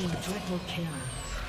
team triple kill.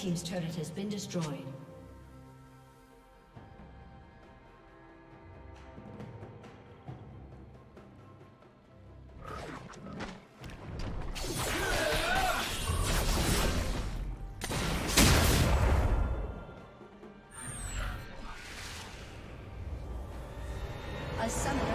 Team's turret has been destroyed. A summoner